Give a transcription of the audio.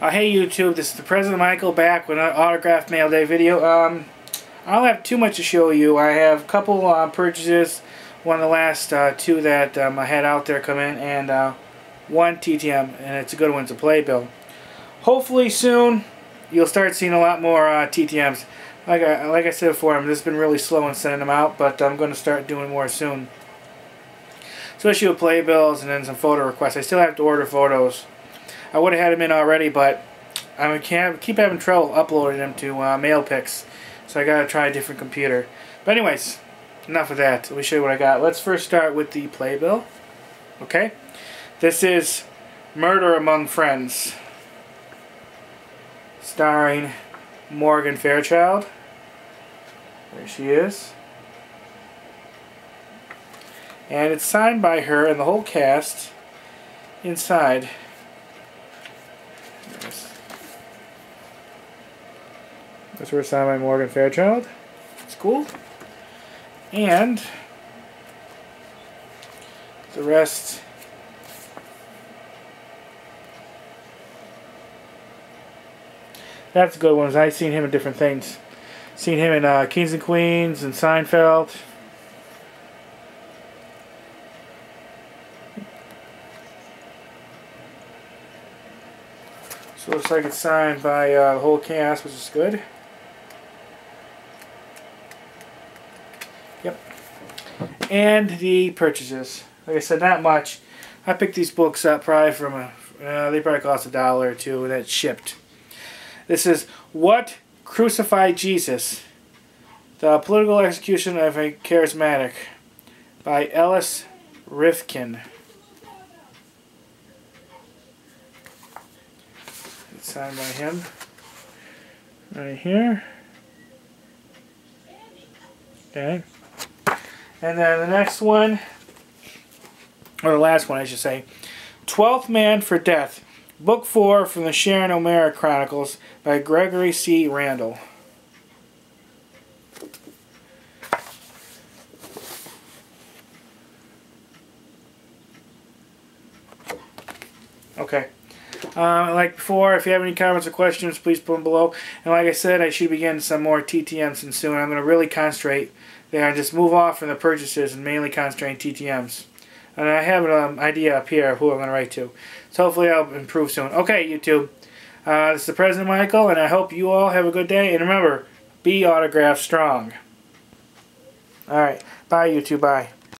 Uh, hey YouTube, this is the President Michael back with an autograph mail day video. Um, I don't have too much to show you. I have a couple uh, purchases, one of the last uh, two that um, I had out there come in, and uh, one TTM, and it's a good one. It's a playbill. Hopefully soon you'll start seeing a lot more uh, TTMs. Like I, like I said before, I'm just been really slow in sending them out, but I'm going to start doing more soon. Especially with playbills and then some photo requests. I still have to order photos. I would have had them in already, but I can't keep having trouble uploading them to uh, Mailpix. So I got to try a different computer. But anyways, enough of that. Let me show you what I got. Let's first start with the playbill. Okay? This is Murder Among Friends. Starring Morgan Fairchild. There she is. And it's signed by her and the whole cast inside. That's where it's signed by Morgan Fairchild. It's cool. And the rest That's good ones. I've seen him in different things. Seen him in uh, Kings and Queens and Seinfeld. So it looks like it's signed by uh, the whole cast, which is good. Yep. And the purchases. Like I said, not much. I picked these books up probably from a, uh, they probably cost a dollar or two, and that's shipped. This is What Crucified Jesus? The Political Execution of a Charismatic by Ellis Rivkin. Signed by him. Right here. Okay. And then the next one, or the last one I should say, Twelfth Man for Death Book 4 from the Sharon O'Mara Chronicles by Gregory C. Randall. Okay. Um, like before, if you have any comments or questions, please put them below. And like I said, I should begin some more TTMs soon. I'm going to really concentrate there and just move off from the purchases and mainly concentrate on TTMs. And I have an um, idea up here of who I'm going to write to. So hopefully I'll improve soon. Okay, YouTube. Uh, this is the President Michael, and I hope you all have a good day. And remember, be autograph strong. Alright. Bye, YouTube. Bye.